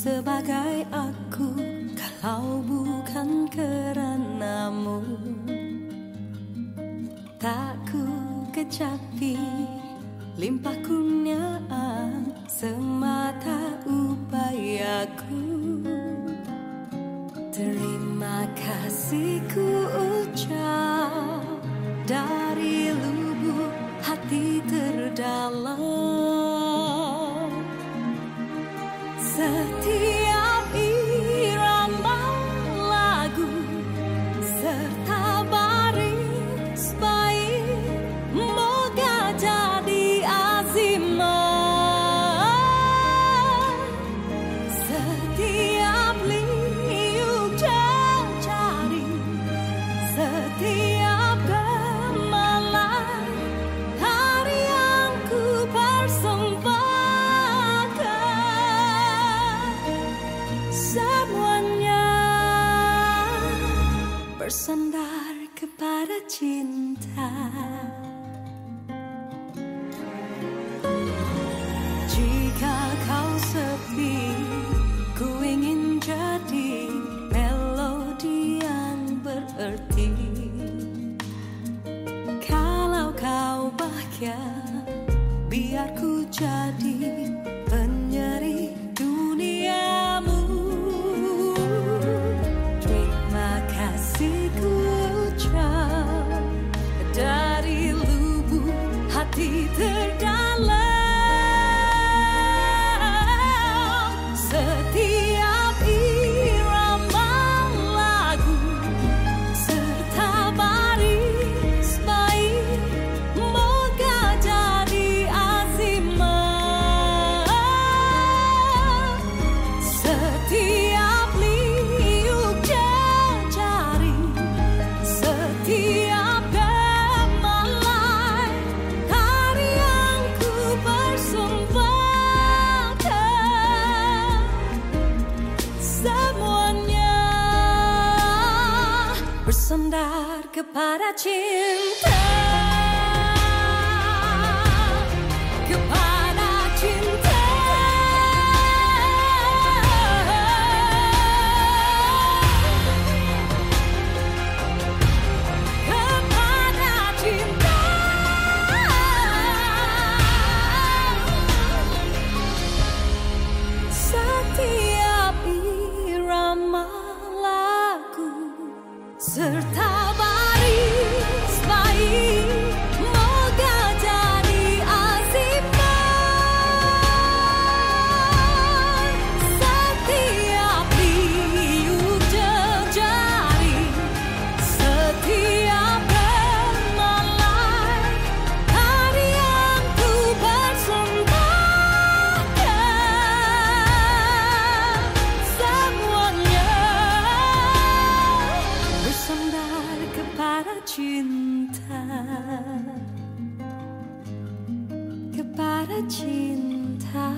sebagai aku kalau bukan karenamu tak ku kecapi limpah kurniaan semata upayaku. Terima kasihku ucap. Dari lubuk hati terdalam ti berarti kalau kau bahagia biar ku jadi penyeri duniamu. Terima kasih ku ucap dari lubuk hati terdalam bersandar kepada cinta kepada sırta cinta. Kepada cinta